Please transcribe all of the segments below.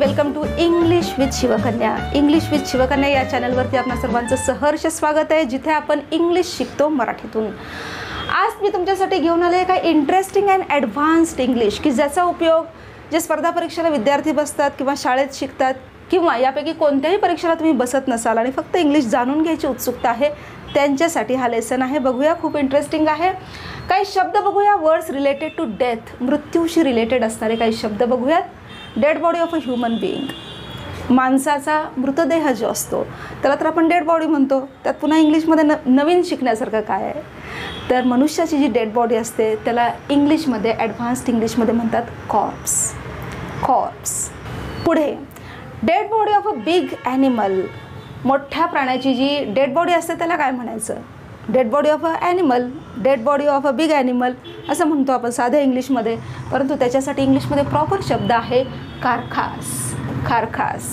Welcome to English with Shivkanya. English with Shivkanya या चॅनलवरती आपणा सर्वांचं सहर्ष स्वागत आहे जिथे आपण इंग्लिश शिकतो मराठीतून. आज मी तुमच्यासाठी घेऊन आले काय इंटरेस्टिंग अँड ॲडव्हान्स्ड इंग्लिश की ज्याचा उपयोग जे स्पर्धा परीक्षेला विद्यार्थी बसतात किंवा शाळेत शिकतात किंवा यापैकी कोणत्याही परीक्षेला तुम्ही बसत नसाल आणि फक्त इंग्लिश जाणून घ्यायची उत्सुकता आहे त्यांच्यासाठी हा लेसन आहे. बघूया खूप इंटरेस्टिंग आहे. काही शब्द बघूया वर्ड्स रिलेटेड टू डेथ मृत्यूशी रिलेटेड असणारे काही शब्द बघूयात. Dead body of a human being माणसाचा मृतदेह जो असतो त्याला तर आपण डेड बॉडी म्हणतो. त्यात पुन्हा इंग्लिशमध्ये न नवीन शिकण्यासारखं काय आहे? तर मनुष्याची जी डेड बॉडी असते त्याला इंग्लिशमध्ये ॲडव्हान्स्ड इंग्लिशमध्ये म्हणतात कॉर्प्स कॉर्प्स पुढे dead body of a big animal मोठ्या प्राण्याची जी डेड बॉडी असते त्याला काय म्हणायचं? Dead body of a animal dead body of a big animal असं म्हणतो आपण साध्या इंग्लिशमध्ये. परंतु त्याच्यासाठी इंग्लिशमध्ये प्रॉपर शब्द आहे. Carcass carcass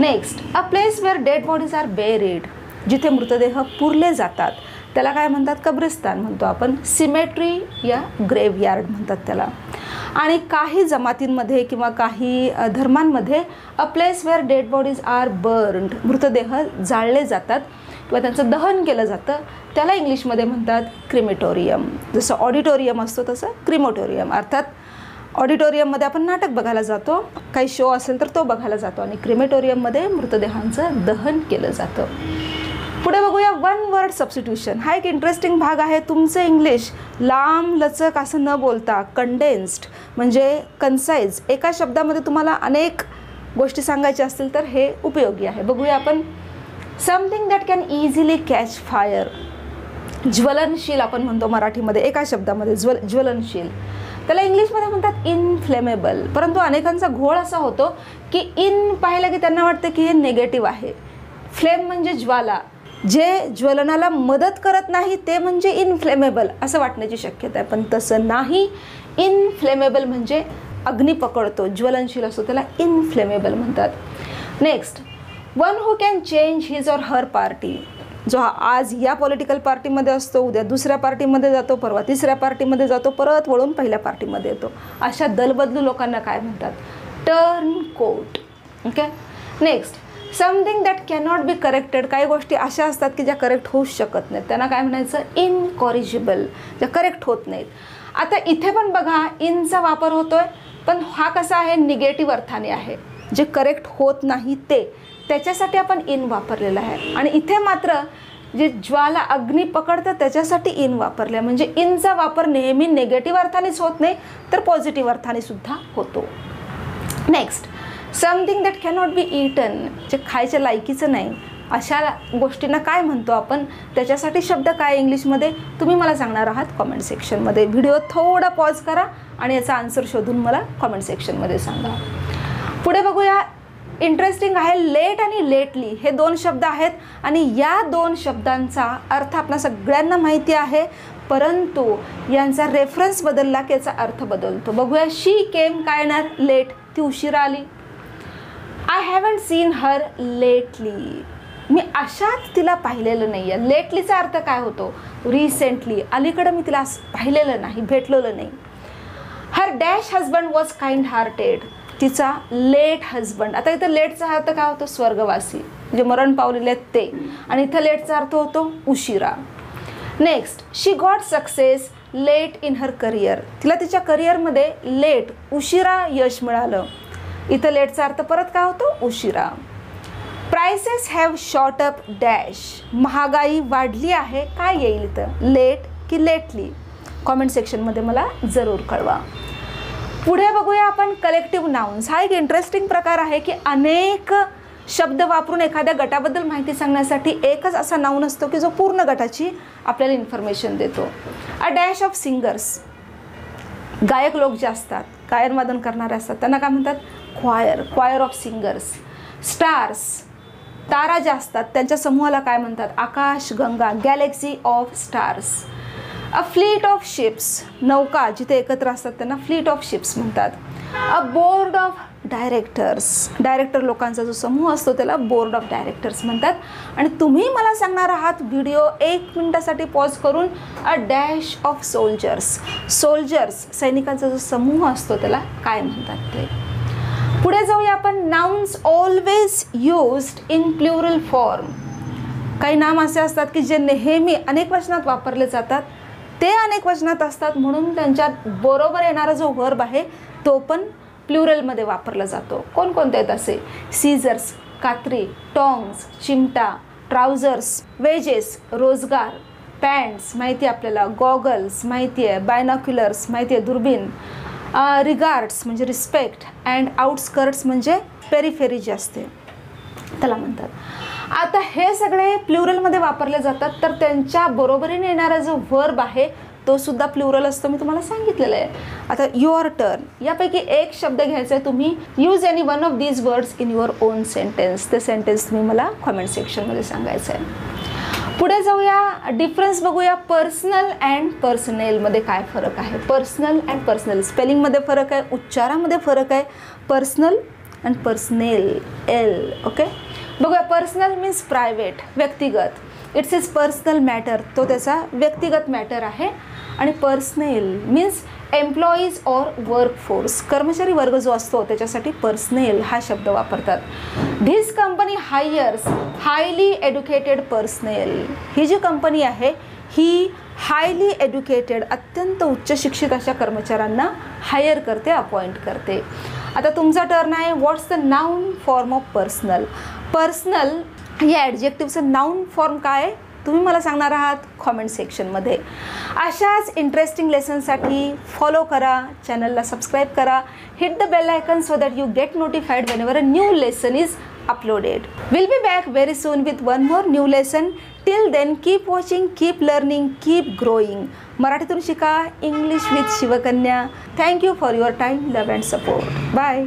next a place where dead bodies are buried जिथे मृतदेह पुरले जातात. त्याला काय म्हणतात? कब्रिस्तान म्हणतो आपण. सिमेट्री या ग्रेवयार्ड म्हणतात त्याला. आणि काही जमातींमध्ये किंवा काही धर्मांमध्ये a place where dead bodies are burned मृतदेह जाळले जातात किंवा त्यांचं दहन केलं जातं. त्याला इंग्लिशमध्ये म्हणतात क्रिमेटोरियम जसं ऑडिटोरियम असतो तसं क्रिमोटोरियम अर्थात ऑडिटोरियममध्ये आपण नाटक बघायला जातो. काही शो असेल तर तो बघायला जातो आणि क्रिमेटोरियममध्ये मृतदेहांचं दहन केलं जातं. पुढे बघूया वन वर्ड सबस्टिट्यूशन हा एक इंटरेस्टिंग भाग आहे. तुमचं इंग्लिश लांब लचक असं न बोलता कंडेन्स्ड म्हणजे कन्साईज एका शब्दामध्ये तुम्हाला अनेक गोष्टी सांगायच्या असतील तर हे उपयोगी आहे. बघूया आपण. Something that can easily catch fire ज्वलनशील आपण म्हणतो मराठीमध्ये. एका शब्दामध्ये ज्वल ज्वलनशील. त्याला इंग्लिशमध्ये म्हणतात इनफ्लेमेबल परंतु अनेकांचा घोळ असा होतो की इन पाहिलं की त्यांना वाटतं की हे निगेटिव्ह आहे. फ्लेम म्हणजे ज्वाला. जे ज्वलनाला मदत करत नाही ते म्हणजे इनफ्लेमेबल असं वाटण्याची शक्यता आहे. पण तसं नाही. इनफ्लेमेबल म्हणजे अग्नी पकडतो ज्वलनशील असतो त्याला इनफ्लेमेबल म्हणतात. Next one who can change his or her party जो हा आज या पॉलिटिकल पार्टीमध्ये असतो उद्या दुसऱ्या पार्टीमध्ये जातो परवा तिसऱ्या पार्टीमध्ये जातो परत वळून पहिल्या पार्टीमध्ये येतो. अशा दलबदलू लोकांना काय म्हणतात? Turncoat okay next something that cannot be corrected काही गोष्टी अशा असतात की ज्या करेक्ट होऊच शकत नाहीत. त्यांना काय म्हणायचं? इनकॉरिजिबल ज्या करेक्ट होत नाहीत. आता इथे पण बघा इनचा वापर होतोय पण हा कसा आहे? निगेटिव्ह अर्थाने आहे. जे करेक्ट होत नाही ते. त्याच्यासाठी आपण इन वापरलेलं आहे. आणि इथे मात्र जे ज्वाला अग्नी पकडतं त्याच्यासाठी इन वापरलं आहे म्हणजे इनचा वापर नेहमी निगेटिव्ह अर्थानेच होत नाही तर पॉझिटिव्ह अर्थाने सुद्धा होतो. Next something that cannot be eaten जे खायच्या लायकीचं नाही अशा गोष्टींना काय म्हणतो आपण? त्याच्यासाठी शब्द काय इंग्लिशमध्ये? तुम्ही मला सांगणार आहात कॉमेंट सेक्शनमध्ये व्हिडिओ थोडा पॉज करा आणि याचा आन्सर शोधून मला कॉमेंट सेक्शनमध्ये सांगा. पुढे बघूया इंटरेस्टिंग आहे लेट आणि लेटली हे दोन शब्द आहेत आणि या दोन शब्दांचा अर्थ आपल्या सगळ्यांना माहिती आहे परंतु यांचा रेफरन्स बदलला की याचा अर्थ बदलतो. बघूया शी केम काय येणार लेट ती उशिरा आली. I haven't seen her lately मी अशात तिला पाहिलेलं नाही आहे लेटलीचा अर्थ काय होतो? रिसेंटली अलीकडं मी तिला पाहिलेलं नाही भेटलेलं नाही. Her dash husband was kind hearted तिचा लेट हजबंड आता इथं लेटचा अर्थ काय होतो? स्वर्गवासी. म्हणजे मरण पावलेले आहेत ते. आणि इथं लेटचा अर्थ होतो उशिरा. Next she got success late in her career तिला तिच्या करिअरमध्ये लेट उशिरा यश मिळालं. इथं लेटचा अर्थ परत काय होतो? उशिरा. Prices have shot up dash महागाई वाढली आहे काय येईल इथं? लेट की लेटली कॉमेंट सेक्शनमध्ये मला जरूर कळवा. पुढे बघूया आपण कलेक्टिव्ह नाउन्स हा एक इंटरेस्टिंग प्रकार आहे की अनेक शब्द वापरून एखाद्या गटाबद्दल माहिती सांगण्यासाठी एकच असा नाऊन असतो की जो पूर्ण गटाची आपल्याला इन्फॉर्मेशन देतो. अ डॅश ऑफ सिंगर्स गायक लोक जे असतात गायन वादन करणारे असतात त्यांना काय म्हणतात? Choir choir of singers stars तारा ज्या असतात त्यांच्या समूहाला काय म्हणतात? आकाश Ganga galaxy of stars a fleet of ships नौका जिथे एकत्र असतात त्यांना फ्लीट ऑफ शिप्स म्हणतात. A board of directors director लोकांचा जो समूह असतो त्याला बोर्ड ऑफ डायरेक्टर्स म्हणतात. आणि तुम्ही मला सांगणार आहात व्हिडिओ एक मिनटासाठी पॉज करून a dash of soldiers soldiers सैनिकांचा जो समूह असतो त्याला काय म्हणतात ते? पुढे जाऊया आपण. Nouns always used in plural form काही नाम असे असतात की जे नेहमी अनेक वचनात वापरले जातात. ते अनेक वचनात असतात म्हणून त्यांच्यात बरोबर येणारा जो वर्ब आहे तो पण प्लुरलमध्ये वापरला जातो. कोणकोणते आहेत असे? सीझर्स कात्री टॉंग्स चिमटा ट्राउझर्स वेजेस रोजगार पॅन्ट्स माहिती आहे आपल्याला. गॉगल्स माहिती आहे. बायनॉक्युलर्स माहिती आहे. दुर्बीन रिगार्ड्स म्हणजे रिस्पेक्ट अँड आउटस्कर्ट्स म्हणजे पेरिफेरी जी असते. त्याला म्हणतात. आता हे सगळे प्लुरलमध्ये वापरले जातात तर त्यांच्या बरोबरीने येणारा जो वर्ब आहे तो सुद्धा प्लुरल असतो मी तुम्हाला सांगितलेलं आहे. आता युअर टर्न यापैकी एक शब्द घ्यायचा आहे तुम्ही use any one of these words in your own sentence ते सेंटेन्स तुम्ही मला कॉमेंट सेक्शनमध्ये सांगायचं आहे. पुढे जाऊया डिफरन्स बघूया पर्सनल अँड पर्सनेलमध्ये काय फरक आहे. पर्सनल अँड पर्सनल स्पेलिंगमध्ये फरक आहे उच्चारामध्ये फरक आहे. Personal and personnel L okay बघूया पर्सनल मीन्स प्रायव्हेट व्यक्तिगत. इट्स इज पर्सनल मॅटर तो त्याचा व्यक्तिगत मॅटर आहे. आणि personnel means employees or workforce कर्मचारी वर्ग जो असतो त्याच्यासाठी पर्सनेल हा शब्द वापरतात. This company hires highly educated personnel ही जी कंपनी आहे ही हायली एज्युकेटेड अत्यंत उच्च शिक्षित अशा कर्मचाऱ्यांना हायर करते अपॉइंट करते. आता तुमचा टर्न आहे what's the noun form of personal personal या ॲडजेक्टिव्हचं नाऊन फॉर्म काय आहे तुम्ही मला सांगणार आहात कॉमेंट सेक्शनमध्ये अशाच इंटरेस्टिंग लेसनसाठी फॉलो करा चॅनलला सबस्क्राईब करा hit the bell icon so that you get notified whenever a new lesson is uploaded. We'll be back very soon with one more new lesson. Till then, keep watching, keep learning, keep growing. मराठीतून शिका English with Shivkanya thank you for your time love and support bye